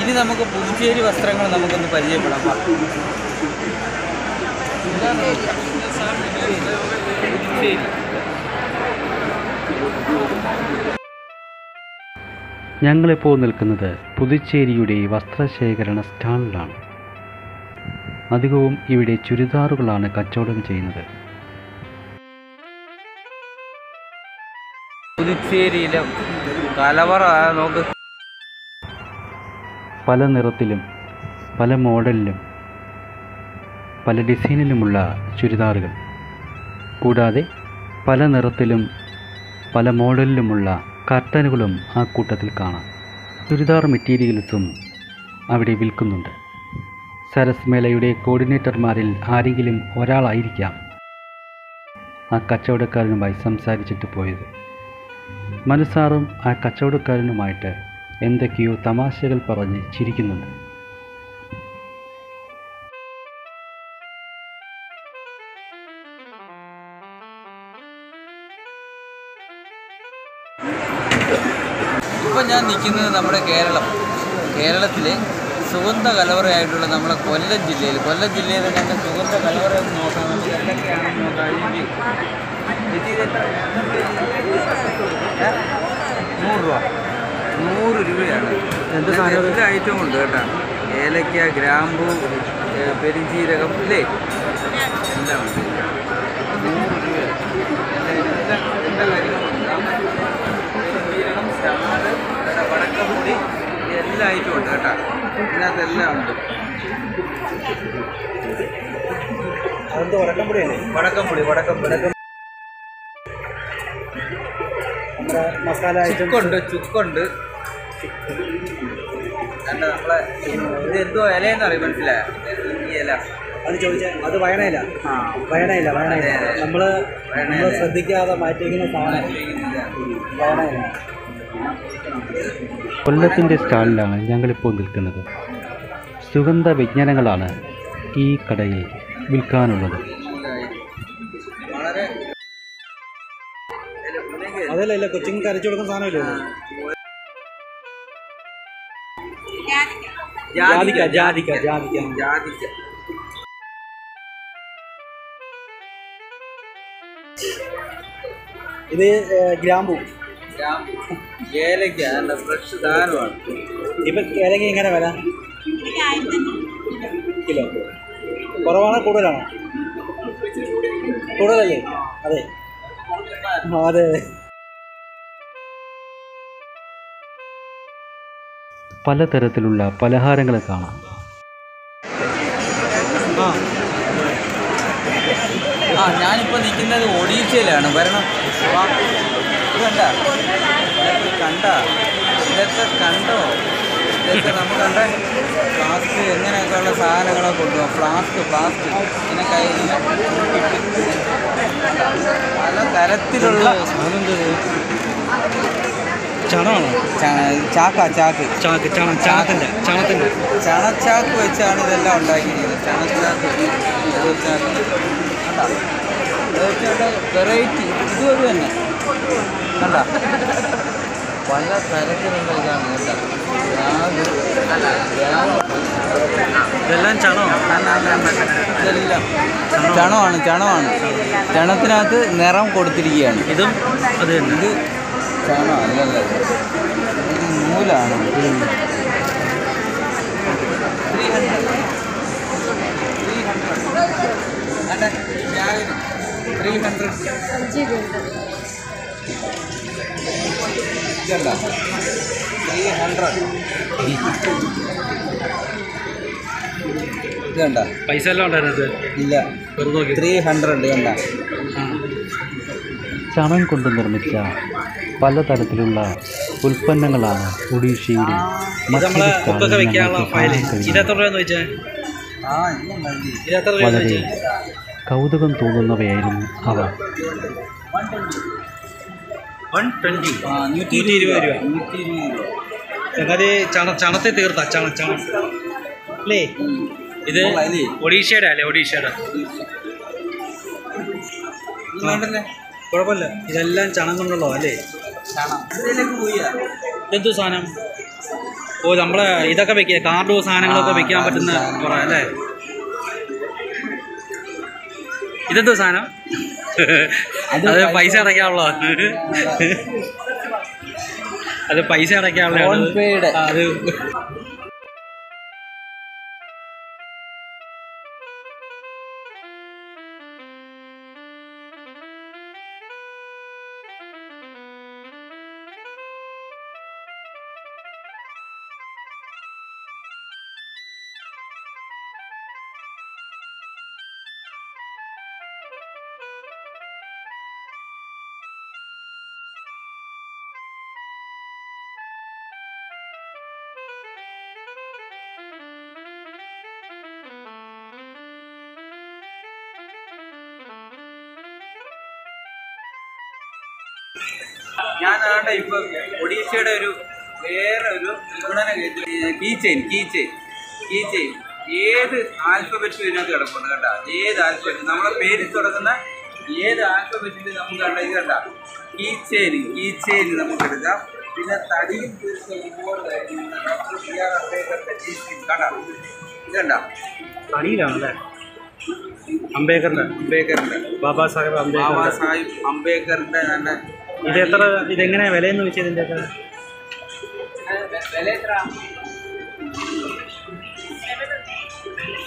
ഇനി നമുക്ക് പുതുച്ചേരി വസ്ത്രങ്ങൾ നമുക്കൊന്ന് പരിചയപ്പെടാം. ഞങ്ങളിപ്പോൾ നിൽക്കുന്നത് പുതുച്ചേരിയുടെ വസ്ത്രശേഖരണ സ്റ്റാളിലാണ്. അധികവും ഇവിടെ ചുരിദാറുകളാണ് കച്ചവടം ചെയ്യുന്നത്. പുതുച്ചേരിയിലെ കലവറ നോക്ക്. പല നിറത്തിലും പല മോഡലിലും പല ഡിസൈനിലുമുള്ള ചുരിദാറുകൾ. കൂടാതെ പല നിറത്തിലും പല മോഡലിലുമുള്ള കർട്ടനുകളും ആ കൂട്ടത്തിൽ കാണാം. ചുരിദാർ മെറ്റീരിയൽസും അവിടെ വിൽക്കുന്നുണ്ട്. സരസ് മേളയുടെ കോർഡിനേറ്റർമാരിൽ ആരെങ്കിലും ഒരാളായിരിക്കാം ആ കച്ചവടക്കാരനുമായി സംസാരിച്ചിട്ട് പോയത്. മനസ്സാറും ആ കച്ചവടക്കാരനുമായിട്ട് എന്തൊക്കെയോ തമാശകൾ പറഞ്ഞ് ചിരിക്കുന്നുണ്ട്. ഇപ്പം ഞാൻ നിൽക്കുന്നത് നമ്മുടെ കേരളം. കേരളത്തിലെ സുഗന്ധ കലവറയായിട്ടുള്ള നമ്മുടെ കൊല്ലം ജില്ലയിൽ. കൊല്ലം ജില്ലയിൽ തന്നെ സുഗന്ധ കലവറ നോക്കാൻ നോക്കാം. നമുക്ക് എന്തൊക്കെയാണെന്ന്? നൂറ് രൂപ. നൂറ് രൂപയാണ്. എന്ത് ഐറ്റവും ഉണ്ട് കേട്ടാ. ഏലക്ക ഗ്രാമ്പു പെരിഞ്ചീരകം ഇല്ലേ? എല്ലാം ഉണ്ട്. നൂറ് എല്ലാ ഉണ്ട് പെരുംജീരകം സ്റ്റാറ് പിന്നെ വടക്കപ്പൊടി എല്ലാ ഐറ്റവും ഉണ്ട് കേട്ടോ. ഇതിനകത്തെല്ലാം ഉണ്ട്. അതെന്ത് വടക്കംപൊടിയല്ലേ? വടക്കപ്പൊടി നമ്മുടെ മസാല ചുക്കുണ്ട് ചുക്കുണ്ട്. അല്ല നമ്മളെ ഇത് എന്തോ ഇലയെന്ന് അറിയാം മനസ്സിലായോ? ഈ ഇല. അത് ചോദിച്ചാൽ അത് വയണയില. നമ്മൾ വയണയില. നമ്മൾ ശ്രദ്ധിക്കാതെ മാറ്റിയിരിക്കുന്ന സാധനം വയണയില്ല കൊല്ലത്തിന്റെ സ്റ്റാളിലാണ് ഞങ്ങളിപ്പോൾ നിൽക്കുന്നത്. സുഗന്ധ വിജ്ഞാനങ്ങളാണ് ഈ കടയിൽ വിൽക്കാനുള്ളത്. അതല്ല ഇല്ല കൊച്ചിങ് അരച്ചു കൊടുക്കുന്ന സാധനമല്ലേ ഇത്? ജാതിക്ക ജാതിക്ക ജാതിക്ക. ജാതിക്ക ഇത് ഏ, ഗ്രാമ്പു. ഇപ്പൊ ഏലക്ക നല്ല ഫ്രഷ് സാധനമാണ്. ഇപ്പം ഏലക്ക എങ്ങനെ വില? കിലോ. കുറവാണോ കൂടുതലാണോ? കൂടുതലല്ലേ? അതെ. അതെ. അതെ. പലതരത്തിലുള്ള പലഹാരങ്ങൾ കാണാം. ആ. ഞാനിപ്പോൾ നിൽക്കുന്നത് ഒഡീഷയിലാണ്. വരണം. കണ്ട? കണ്ട? ഇതൊക്കെ കണ്ടോ? ഇതൊക്കെ നമുക്ക് കണ്ട? ഫ്ലാസ്ക് എങ്ങനെയൊക്കെയുള്ള സാധനങ്ങളൊക്കെ കൊണ്ടുപോകാം ഫ്ലാസ്ക് ഫ്ലാസ്ക്. ഇങ്ങനെ കയ്യിൽ പല തരത്തിലുള്ള ചണമാണോ. ചാക്ക ചാക്ക്. ചാക്ക് ചണ ചാണത്തിന്റെ ചണത്തിന്റെ ചണച്ചാക്ക് വെച്ചാണ് ഇതെല്ലാം ഉണ്ടാക്കിയിരിക്കുന്നത്. ചണച്ചാക്ക് വെറൈറ്റി ഇതുവരെ തന്നെ. കണ്ട? പല തരത്തിലുള്ള ഇതാണ് കേട്ടോ ഇതെല്ലാം ഇതെല്ലാം ചണമാണ് ചണമാണ്. ചണത്തിനകത്ത് നിറം കൊടുത്തിരിക്കുകയാണ്. ഇതും അത് ഇത് ചണം അല്ലല്ല ഇത് നൂലാണ്. Three hundred three hundred three hundred ഇതല്ല ത്രീ ഹൺഡ്രഡ് ഇത്? കണ്ട പൈസ എല്ലാം ഉണ്ടായിരുന്നത് ഇല്ല ത്രീ ഹൺഡ്രഡ് കണ്ട? ചണം കൊണ്ട് നിർമ്മിച്ച പലതരത്തിലുള്ള ഉൽപ്പന്നങ്ങളാണ് ഒഡീഷയുടെ വളരെ കൗതുകം തോന്നുന്നവയായിരുന്നു അവ. നൂറ്റി ഇരുപത് രൂപ. ചണ ചണത്തെ തീർത്ത ചണ ചണം. അല്ലേ? ഇത്? ഒഡീഷയുടെ അല്ലേ ഒഡീഷയുടെ? കുഴപ്പമില്ല. ഇതെല്ലാം ചണം കൊണ്ടുള്ളോ അല്ലേ? എന്തു സാധനം? ഓ നമ്മളെ ഇതൊക്കെ വെക്കുക കാർഡ് സാധനങ്ങളൊക്കെ വെക്കാൻ പറ്റുന്ന. കുറേ അല്ലേ? ഇതെന്തോ സാധനം? അത് പൈസ- അടയ്ക്കാവുള്ളോ അടയ്ക്കാനുള്ള അത് പൈസ അടയ്ക്കാനുള്ള പേയുടെ. അത് ഞാൻ ആണ്ടെ ഇപ്പൊ ഒഡീഷയുടെ ഒരു വേറെ ഒരു വിപണന key chain key chain key chain ഏത് ആൽഫബറ്റും ഇതിനകത്ത് കിടപ്പുണ്ട് കേട്ടാ ഏത് ആൽഫബറ്റ് നമ്മളെ പേരിൽ തുടങ്ങുന്ന ഏത് ആൽഫബറ്റിൽ നമുക്ക് കണ്ട? ഇത് കണ്ട? കീ ചെയിൻ കീ ചെയിൻ നമുക്ക് എടുക്കാം. പിന്നെ തടിയും തീർച്ച ഒരുപാട് കാര്യങ്ങളുണ്ട്. ഡോക്ടർ ബി ആർ അംബേദ്കറുടെ കീ ചെയിൻ കണ്ട? ഇത് കണ്ട? അടിയിലാണല്ലേ അംബേദ്കറിന്റെ. അംബേദ്കറിന്റെ. ബാബാ സാഹേബ് ബാബാ സാഹിബ് അംബേദ്കറിന്റെ തന്നെ ഇത് എത്ര ഇതെങ്ങനെയാ വിലയെന്ന് വെച്ചാൽ ഇതിന്റെ ഒക്കെ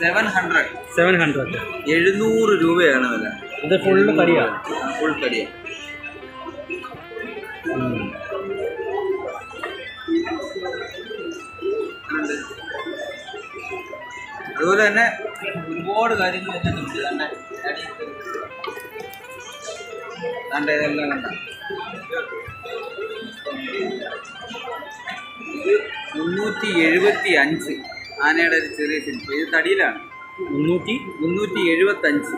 സെവൻ ഹൺഡ്രഡ് സെവൻ ഹൺഡ്രഡ് എഴുന്നൂറ് രൂപയാണ് വില. ഇത് ഫുൾ കടിയാണ് ഫുൾ കടിയാണ് അതുപോലെ തന്നെ ഒരുപാട് കാര്യങ്ങൾ തന്നെ നമുക്ക് തന്നെ ഇതെല്ലാം കണ്ട? മുന്നൂറ്റി എഴുപത്തി അഞ്ച് ആനയുടെ ഒരു ചെറിയ ശില്പം ഇത് തടിയിലാണ്. മുന്നൂറ്റി മുന്നൂറ്റി എഴുപത്തി അഞ്ച്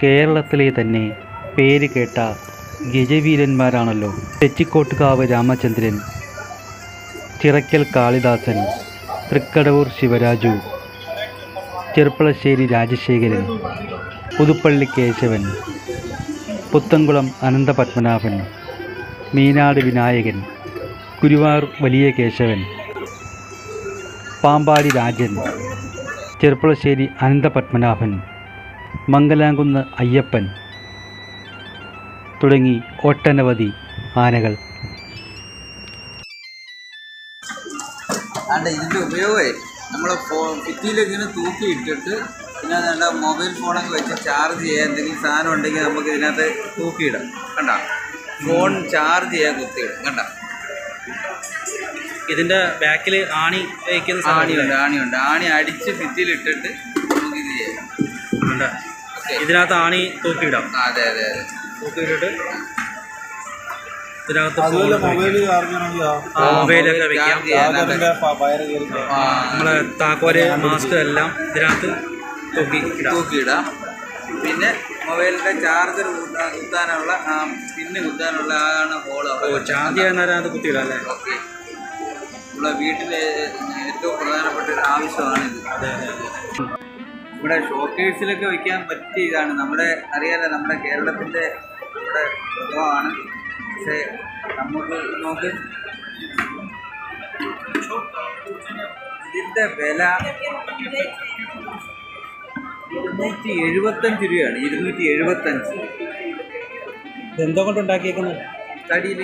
കേരളത്തിലെ തന്നെ പേര് കേട്ട ഗജവീരന്മാരാണല്ലോ തെച്ചിക്കോട്ടുകാവ് രാമചന്ദ്രൻ ചിറക്കൽ കാളിദാസൻ തൃക്കടവൂർ ശിവരാജു ചെറുപ്പളശ്ശേരി രാജശേഖരൻ പുതുപ്പള്ളി കേശവൻ പുത്തൻകുളം അനന്തപത്മനാഭൻ മീനാട് വിനായകൻ കുരുവാർ വലിയ കേശവൻ പാമ്പാടി രാജൻ ചെറുപ്പളശ്ശേരി അനന്തപത്മനാഭൻ മംഗലാംകുന്ന് അയ്യപ്പൻ തുടങ്ങി ഒട്ടനവധി ആനകൾ. അല്ല ഇതിന്റെ ഉപയോഗമേ നമ്മൾ ഫോ ഭിത്തിയിലിങ്ങനെ തൂക്കി ഇട്ടിട്ട് പിന്നെ നല്ല മൊബൈൽ ഫോണൊക്കെ വെച്ച് ചാർജ് ചെയ്യാൻ എന്തെങ്കിലും സാധനം ഉണ്ടെങ്കിൽ നമുക്ക് ഇതിനകത്ത് തൂക്കിയിടാം. കണ്ട? ഫോൺ ചാർജ് ചെയ്യാൻ കുത്തിയിടും. കണ്ട? ഇതിന്റെ ബാക്കിൽ ആണി വയ്ക്കുന്ന സാധനം ആണിയുണ്ട് ആണിയുണ്ട്. ആണി അടിച്ച് ഭിത്തിയിലിട്ടിട്ട് നമുക്ക് ഇത് ചെയ്യാം. ഉണ്ട്. ഓക്കെ. ഇതിനകത്ത് ആണി തൂക്കിയിടാം. അതെ അതെ അതെ. തൂക്കിയിട്ടിട്ട് ഇതിനകത്ത് മൊബൈലൊക്കെ വെക്കാം. നമ്മളെ താക്കോൽ മാസ്ക് എല്ലാം ഇതിനകത്ത് തൂക്കി ഇടാം തൂക്കിയിടാം. പിന്നെ മൊബൈലിന്റെ ചാർജർ കുത്താനുള്ള ആ പിന്ന് കുത്താനുള്ള ആണ് ഹോൾ ഓ ചാർജ് കുത്തിയിടാം അല്ലേ? ഓക്കെ. നമ്മുടെ വീട്ടിലെ ഏറ്റവും പ്രധാനപ്പെട്ട ഒരു ആവശ്യമാണിത് ഇവിടെ ഷോക്കേഴ്സിലൊക്കെ വയ്ക്കാൻ പറ്റിയ ഇതാണ്. നമ്മുടെ അറിയാലോ നമ്മുടെ കേരളത്തിന്റെ നമ്മുടെ പ്രഭവമാണ്. പക്ഷേ നമുക്ക് നോക്ക്. ഇതിന്റെ വില ഇരുന്നൂറ്റി എഴുപത്തഞ്ച് രൂപയാണ് ഇരുന്നൂറ്റി എഴുപത്തഞ്ച് എന്തോ കൊണ്ട് ഉണ്ടാക്കിയേക്കുന്നത് തടിയിൽ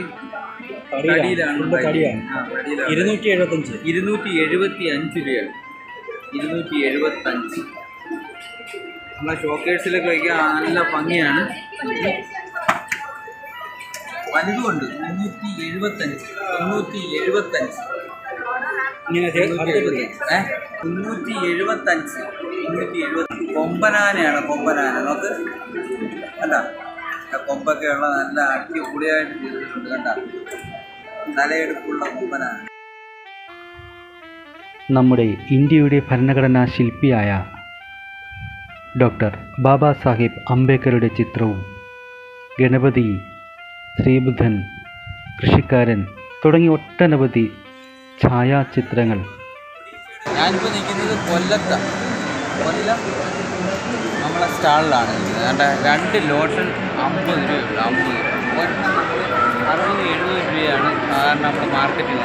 ഇരുന്നൂറ്റി എഴുപത്തഞ്ച് ഇരുന്നൂറ്റി എഴുപത്തി അഞ്ച് രൂപയാണ് ഇരുന്നൂറ്റി എഴുപത്തി അഞ്ച് നമ്മളെ ഷോക്കേഴ്സിലൊക്കെ വയ്ക്കാൻ നല്ല ഭംഗിയാണ്. വലുതുകൊണ്ട് മുന്നൂറ്റി എഴുപത്തഞ്ച് മുന്നൂറ്റി എഴുപത്തഞ്ച് ഇങ്ങനെ ഏഹ് മുന്നൂറ്റി എഴുപത്തഞ്ച് മുന്നൂറ്റി എഴുപത്തി കൊമ്പനാനയാണ് കൊമ്പനാന. നോക്ക്. കണ്ട? കൊമ്പൊക്കെ ഉള്ള നല്ല അടിപൊളിയായിട്ട് ചെയ്തിട്ടുണ്ട് കണ്ട? തലയെടുപ്പുള്ള കൊമ്പനാന. നമ്മുടെ ഇന്ത്യയുടെ ഭരണഘടനാ ശില്പിയായ ഡോക്ടർ ബാബാ സാഹിബ് അംബേദ്കറുടെ ചിത്രവും ഗണപതി ശ്രീബുദ്ധൻ കൃഷിക്കാരൻ തുടങ്ങി ഒട്ടനവധി ഛായാചിത്രങ്ങൾ ഞാനിപ്പോൾ നിൽക്കുന്നത് കൊല്ലത്താണ് കൊല്ലം നമ്മളെ സ്റ്റാളിലാണ് നിൽക്കുന്നത്. രണ്ട് ലോഷൻ അമ്പത് രൂപയുള്ളൂ അമ്പത് രൂപ. അറുപത് എഴുപത് രൂപയാണ് സാധാരണ നമ്മുടെ മാർക്കറ്റിൽ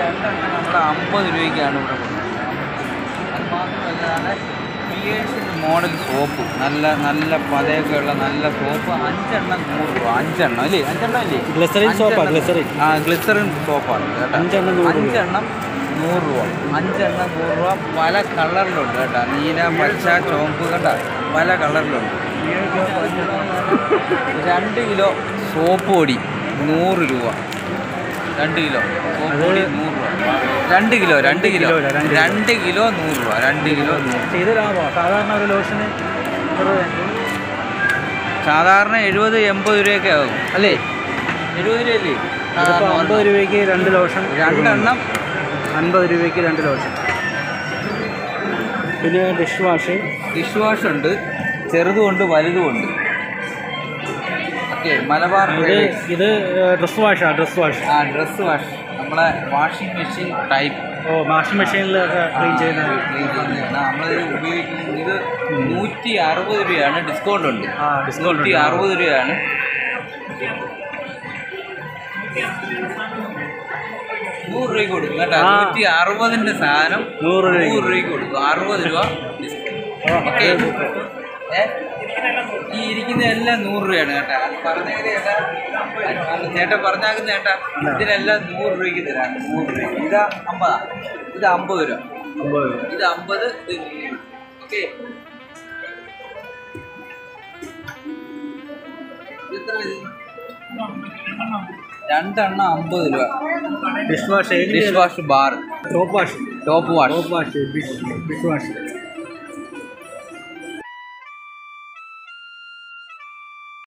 രണ്ടെണ്ണം നമ്മൾ അമ്പത് രൂപയ്ക്കാണ് ഇവിടെ കൊടുക്കുന്നത് അത് മാത്രമല്ലാതെ പിയേഴ്സിന്റെ മോഡൽ സോപ്പ് നല്ല നല്ല പതയൊക്കെ ഉള്ള നല്ല സോപ്പ് അഞ്ചെണ്ണം നൂറ് രൂപ. അഞ്ചെണ്ണം അല്ലേ? അഞ്ചെണ്ണം അല്ലേ? ഗ്ലിസറിൻ സോപ്പാണ് ഗ്ലിസറിൻ. ആ ഗ്ലിസറിൻ സോപ്പാണ് അഞ്ചെണ്ണം അഞ്ചെണ്ണം നൂറ് രൂപ അഞ്ചെണ്ണം നൂറ് രൂപ പല കളറിലുണ്ട് കേട്ടോ. നീല പച്ച ചുവപ്പ് കേട്ടോ പല കളറിലുണ്ട്. രണ്ട് കിലോ സോപ്പ് പൊടി നൂറ് രൂപ രണ്ട് കിലോ സോപ്പ് പൊടി നൂറ് രൂപ രണ്ട് കിലോ രണ്ട് കിലോ. രണ്ട് കിലോ. നൂറ് രൂപ രണ്ട് കിലോ നൂറ് സാധാരണ ഒരു ലോഷന് സാധാരണ എഴുപത് എൺപത് രൂപയൊക്കെ ആകും അല്ലേ? എഴുപത് രൂപയല്ലേ? അമ്പത് രൂപയ്ക്ക് രണ്ട് ലോഷൻ രണ്ടെണ്ണം അൻപത് രൂപയ്ക്ക് രണ്ട് ലോഷൻ. പിന്നെ ഡിഷ് വാഷ് ഡിഷ് വാഷ് ഉണ്ട് ചെറുതുമുണ്ട് വലുതുമുണ്ട്. ഓക്കെ മലബാർ ഇത് ഇത് ഡ്രസ് വാഷാണ് ഡ്രസ് വാഷ് ആ ഡ്രസ് വാഷ് നമ്മളെ വാഷിംഗ് മെഷീൻ ടൈപ്പ് ഓ വാഷിംഗ് മെഷീനിൽ ക്ലീൻ ചെയ്യുന്ന ക്ലീൻ ചെയ്യുന്ന നമ്മളിത് ഉപയോഗിക്കുന്നത് ഇത് നൂറ്റി അറുപത് രൂപയാണ്. ഡിസ്കൗണ്ട് ഉണ്ട്. ആ ഡിസ്കൗണ്ട് നൂറ്റി അറുപത് രൂപയാണ്. നൂറ് രൂപയ്ക്ക് കൊടുക്കും. കേട്ടോ. നൂറ്റി അറുപതിന്റെ സാധനം നൂറ്. നൂറ് രൂപയ്ക്ക് കൊടുക്കും. അറുപത് രൂപ ഈ ഇരിക്കുന്ന എല്ലാം നൂറ് രൂപയാണ് കേട്ടോ. പറഞ്ഞെങ്കിൽ ചേട്ടാ ചേട്ടൻ പറഞ്ഞാക്കുന്ന ചേട്ടാ ഇതിനെല്ലാം നൂറ് രൂപയ്ക്ക് തരാം. നൂറ് രൂപയ്ക്ക്. ഇതാ അമ്പതാ. ഇത് അമ്പത് രൂപ. രൂപ. ഇത് അമ്പത് ഇത് ഓക്കെ? രണ്ടെണ്ണം അമ്പത് രൂപ. Dish wash dish wash bar top wash top wash top wash dish wash